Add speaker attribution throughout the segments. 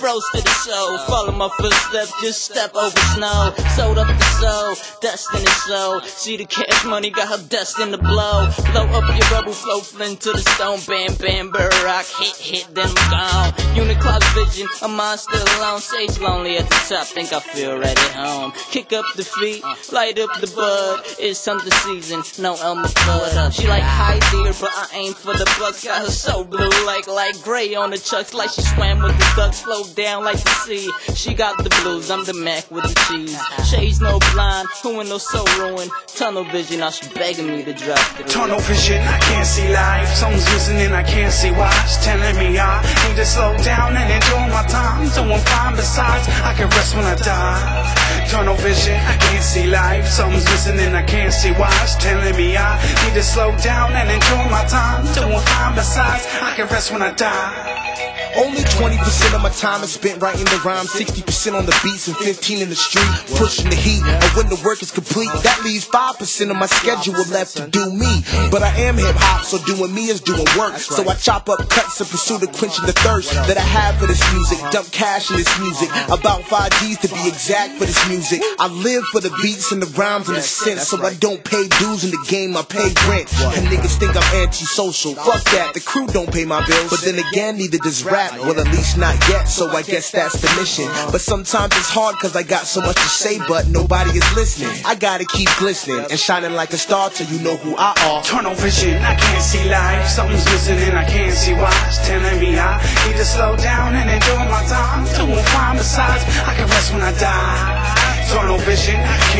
Speaker 1: froze to the show, Follow my footsteps, just step over snow. Sold up the soul, destiny soul. See the cash money, got her destined to blow. Blow up your rubble, flow flint to the stone. Bam, bam, bird rock, hit, hit, then I'm gone. Unicloud vision, a mind still alone. Sage lonely at the top, think I feel right at home. Kick up the feet, light up the bud. It's hunter season, no Elmer Fudd. She like high deer, but I aim for the bucks. Got her so blue, like like gray on the chucks, like she swam with the ducks, flow down like the sea. She got the blues, I'm the Mac with the cheese. Shades no blind, who in no so ruined. Tunnel vision, now she begging me to drop the
Speaker 2: Tunnel vision, I can't see life. Something's missing and I can't see why. It's telling me I need to slow down and enjoy my time. Doing fine besides, I can rest when I die. Tunnel vision, I can't see life. Something's missing and I can't see why. It's telling me I need to slow down and enjoy my time. Doing fine besides, I can rest when I die.
Speaker 3: Only 20% of my time is spent writing the rhyme, 60% on the beats and 15 in the street, pushing the heat. And when the work is complete, that leaves 5% of my schedule left to do me. But I am hip hop, so doing me is doing work. So I chop up cuts in pursuit of quenching the thirst that I have for this music. Dump cash in this music, about 5 G's to be exact for this music. I live for the beats and the rhymes and the sense, so I don't pay dues in the game, I pay rent. And niggas think I'm antisocial. Fuck that, the crew don't pay my bills. But then again, neither does rap. Well, at least not yet, so I guess that's the mission. But sometimes it's hard cause I got so much to say, but nobody is listening. I gotta keep glistening and shining like a star till you know who I are.
Speaker 2: Tunnel vision, I can't see life. Something's missing and I can't see why. It's telling me I need to slow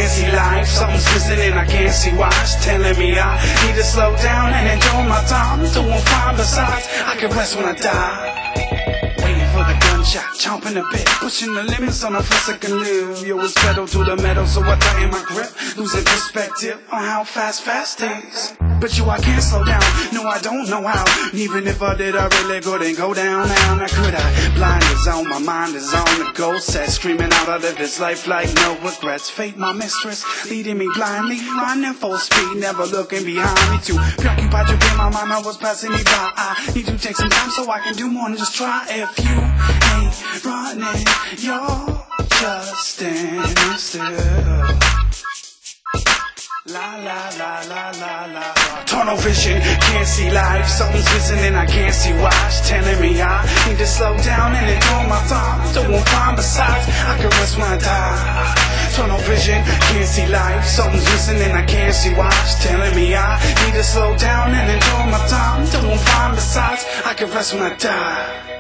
Speaker 2: can't see life. Something's missing and I can't see why. It's telling me I need to slow down and enjoy my time. Doing fine besides, I can rest when I die. Waiting for the gunshot, chomping a bit, pushing the limits on a first I can live. Yo, it's pedal to the metal, so I tighten my grip, losing perspective on how fast fast is. But you, I can't slow down. No, I don't know how. Even if I did, I really couldn't go down. Now, now could I? On, my mind is on the go set, screaming out out of this life like no regrets. Fate, my mistress, leading me blindly, running full speed, never looking behind me. Too preoccupied to be my mind, I was passing me by. I need to take some time so I can do more than just try. If you ain't running, you're just standing still. La la la la la la. Tunnel vision, can't see life. Something's missing and I can't see why. It's telling me I need to slow down and enjoy my time. Doing fine besides, I can rest when I die. Tunnel vision, can't see life. Something's missing and I can't see why. It's telling me I need to slow down and enjoy my time. Doing fine besides, I can rest when I die.